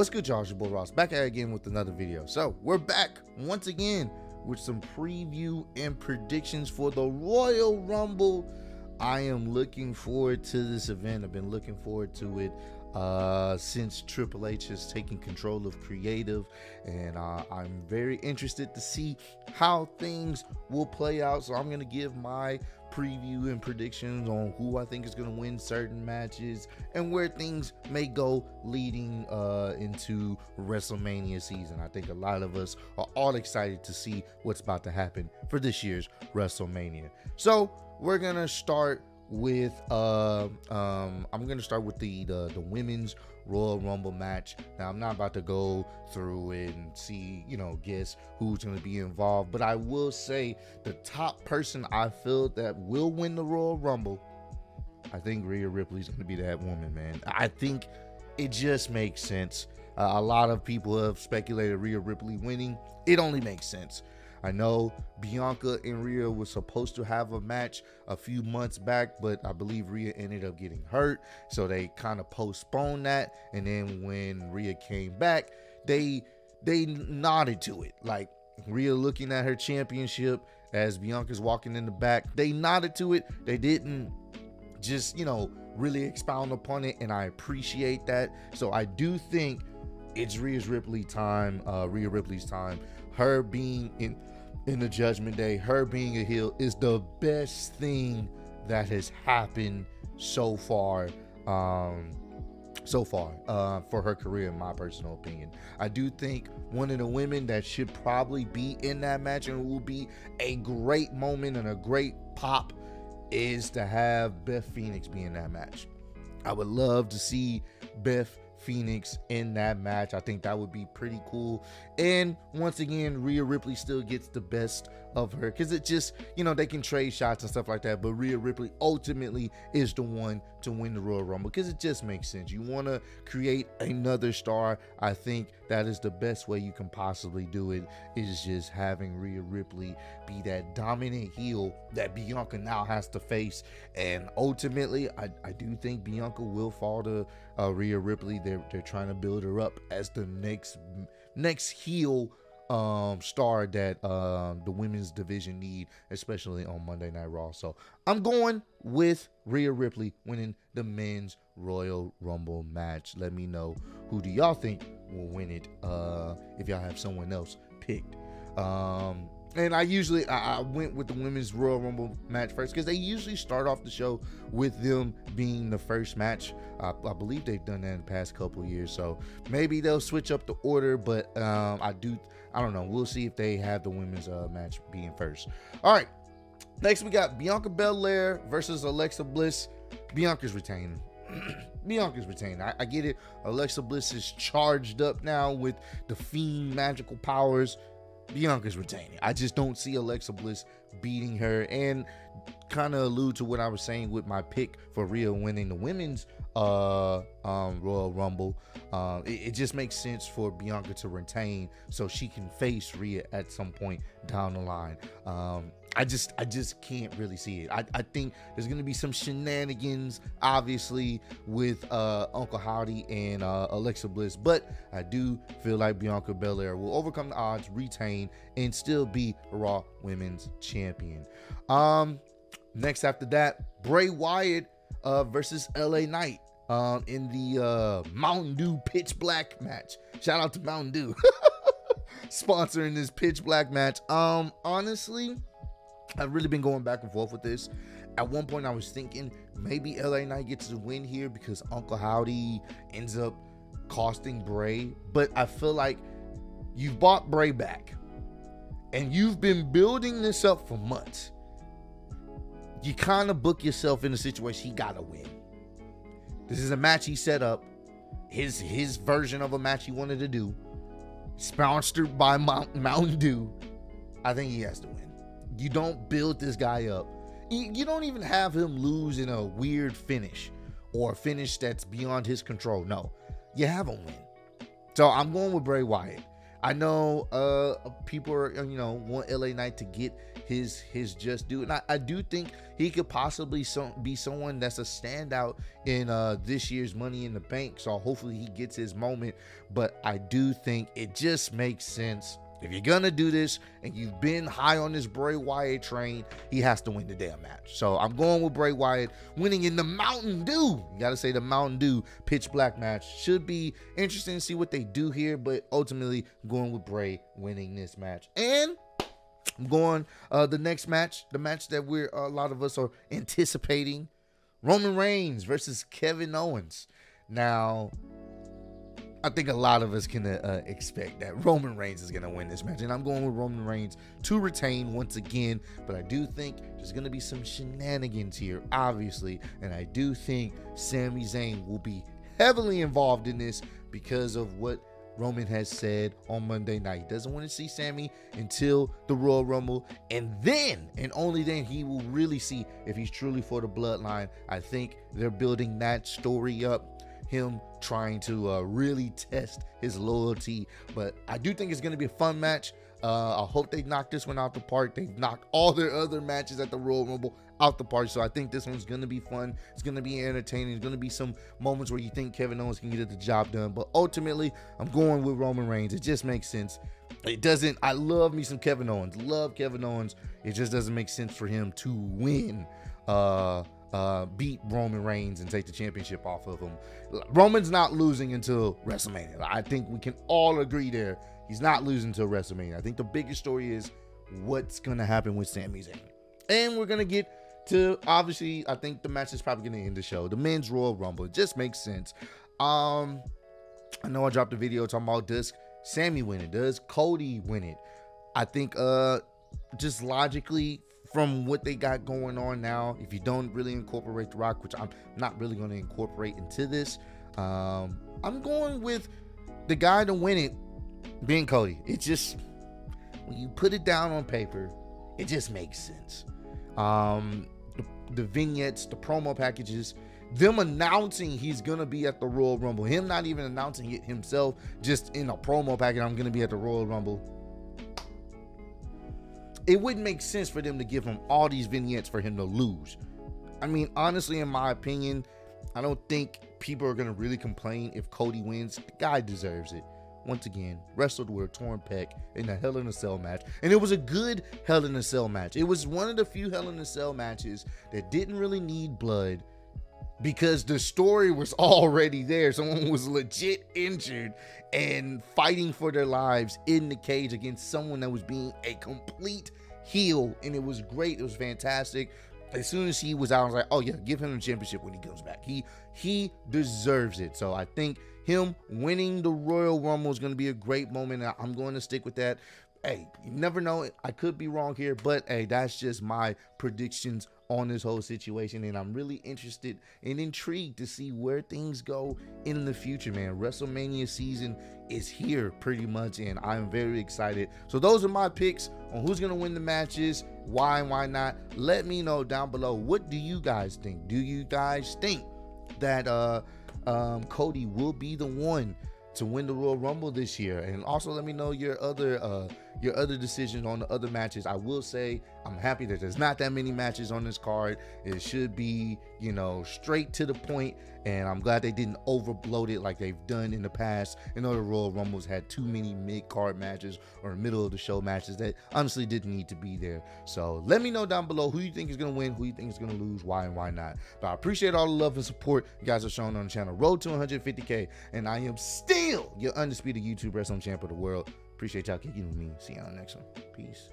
What's good, y'all? It's your boy Ross back at again with another video. So we're back once again with some preview and predictions for the Royal Rumble. I am looking forward to this event. I've been looking forward to it uh, since Triple H has taken control of creative, and uh, I'm very interested to see how things will play out. So I'm gonna give my preview and predictions on who I think is going to win certain matches and where things may go leading uh, into WrestleMania season. I think a lot of us are all excited to see what's about to happen for this year's WrestleMania. So we're gonna start with uh um I'm gonna start with the the, the women's Royal Rumble match. Now, I'm not about to go through and see, you know, guess who's to be involved, but I will say the top person I feel that will win the Royal Rumble, I think Rhea Ripley's to be that woman, man. I think it just makes sense. Uh, a lot of people have speculated Rhea Ripley winning. It only makes sense. I know Bianca and Rhea were supposed to have a match a few months back, but I believe Rhea ended up getting hurt. So they kind of postponed that. And then when Rhea came back, they they nodded to it. Like Rhea looking at her championship as Bianca's walking in the back. They nodded to it. They didn't just, you know, really expound upon it. And I appreciate that. So I do think it's Rhea Ripley time, uh, Rhea Ripley's time. Her being in in the Judgment Day, her being a heel is the best thing that has happened so far. Um, so far uh, for her career, in my personal opinion. I do think one of the women that should probably be in that match and will be a great moment and a great pop is to have Beth Phoenix be in that match. I would love to see Beth Phoenix in that match. I think that would be pretty cool. And once again, Rhea Ripley still gets the best of her because it just, you know, they can trade shots and stuff like that. But Rhea Ripley ultimately is the one to win the Royal Rumble because it just makes sense. You want to create another star. I think that is the best way you can possibly do it is just having Rhea Ripley be that dominant heel that Bianca now has to face. And ultimately, I, I do think Bianca will fall to uh, Rhea Ripley. They're, they're trying to build her up as the next next heel um, star that uh, the women's division need, especially on Monday Night Raw. So I'm going with Rhea Ripley winning the men's Royal Rumble match. Let me know who do y'all think will win it. Uh, if y'all have someone else picked. Um, and I usually I, went with the women's Royal Rumble match first because they usually start off the show with them being the first match. I, I believe they've done that in the past couple years, so maybe they'll switch up the order. But um, I do I don't know. We'll see if they have the women's uh, match being first. All right. Next we got Bianca Belair versus Alexa Bliss. Bianca's retaining. Bianca's retaining. I, I, get it. Alexa Bliss is charged up now with the fiend magical powers. Bianca's retaining. I just don't see Alexa Bliss beating her and kind of allude to what I was saying with my pick for Rhea winning the women's uh um Royal Rumble. Uh, it, it, just makes sense for Bianca to retain so she can face Rhea at some point down the line. Um I just I just can't really see it. I, I think there's gonna be some shenanigans, obviously, with uh, Uncle Howdy and uh, Alexa Bliss, but I do feel like Bianca Belair will overcome the odds, retain, and still be Raw Women's Champion. Um, next after that, Bray Wyatt uh, versus LA Knight um, in the uh, Mountain Dew Pitch Black match. Shout out to Mountain Dew sponsoring this Pitch Black match. Um, honestly I've really been going back and forth with this. At one point, I was thinking maybe LA Knight gets the win here because Uncle Howdy ends up costing Bray. But I feel like you've bought Bray back and you've been building this up for months. You kind of book yourself in a situation he got to win. This is a match he set up, his his version of a match he wanted to do, sponsored by Mount, Mountain Dew. I think he has to win. You don't build this guy up. You don't even have him lose in a weird finish or a finish that's beyond his control. No, you have him win. So I'm going with Bray Wyatt. I know uh people are you know want LA Knight to get his his just due, and I, I do think he could possibly so, be someone that's a standout in uh this year's Money in the Bank. So hopefully he gets his moment. But I do think it just makes sense if you're gonna do this and you've been high on this Bray Wyatt train, he has to win the damn match. So I'm going with Bray Wyatt winning in the Mountain Dew. You gotta say the Mountain Dew pitch black match should be interesting to see what they do here, but ultimately going with Bray winning this match. And I'm going uh the next match, the match that we're a lot of us are anticipating. Roman Reigns versus Kevin Owens. Now, I think a lot of us can uh, uh, expect that Roman Reigns is going to win this match. And I'm going with Roman Reigns to retain once again. But I do think there's going to be some shenanigans here, obviously. And I do think Sami Zayn will be heavily involved in this because of what Roman has said on Monday night. He doesn't want to see Sami until the Royal Rumble. And then, and only then, he will really see if he's truly for the bloodline. I think they're building that story up him trying to uh, really test his loyalty. But I do think it's going to be a fun match. Uh, I hope they knock this one out the park. They've knocked all their other matches at the Royal Rumble out the park. So I think this one's going to be fun. It's going to be entertaining. There's going to be some moments where you think Kevin Owens can get the job done. But ultimately, I'm going with Roman Reigns. It just makes sense. It doesn't, I love me some Kevin Owens. Love Kevin Owens. It just doesn't make sense for him to win. Uh, uh, beat Roman Reigns and take the championship off of him. Roman's not losing until WrestleMania. I think we can all agree there. He's not losing until WrestleMania. I think the biggest story is what's going to happen with Sami Zayn. And we're going to get to, obviously, I think the match is probably going to end the show. The men's Royal Rumble. It just makes sense. Um, I know I dropped a video talking about does Sami win it? Does Cody win it? I think uh just logically from what they got going on now, if you don't really incorporate The Rock, which I'm not really going to incorporate into this, um, I'm going with the guy to win it being Cody. It just, when you put it down on paper, it just makes sense. Um, the, the vignettes, the promo packages, them announcing he's gonna be at the Royal Rumble, him not even announcing it himself, just in a promo package, I'm gonna be at the Royal Rumble it wouldn't make sense for them to give him all these vignettes for him to lose. I mean, honestly, in my opinion, I don't think people are gonna really complain if Cody wins. The guy deserves it. Once again, wrestled with a torn pec in a Hell in a Cell match, and it was a good Hell in a Cell match. It was one of the few Hell in a Cell matches that didn't really need blood because the story was already there. Someone was legit injured and fighting for their lives in the cage against someone that was being a complete heel. And it was great. It was fantastic. As soon as he was out, I was like, oh yeah, give him the championship when he comes back. He he deserves it. So I think him winning the Royal Rumble is going to be a great moment. I'm going to stick with that hey, you never know. I could be wrong here, but hey, that's just my predictions on this whole situation. And I'm really interested and intrigued to see where things go in the future, man. WrestleMania season is here pretty much, and I'm very excited. So, those are my picks on who's going to win the matches, why and why not. Let me know down below. What do you guys think? Do you guys think that uh, um, Cody will be the one? to win the Royal Rumble this year. And also let me know your other uh your other decisions on the other matches. I will say I'm happy that there's not that many matches on this card. It should be, you know, straight to the point, and I'm glad they didn't overbloat it like they've done in the past. I know the Royal Rumbles had too many mid-card matches or middle of the show matches that honestly didn't need to be there. So let me know down below who you think is gonna win, who you think is gonna lose, why and why not. But I appreciate all the love and support you guys are showing on the channel. Road to 150k, and I am still your undisputed YouTube wrestling champ of the world. Appreciate y'all kicking with me. See y'all next one. Peace.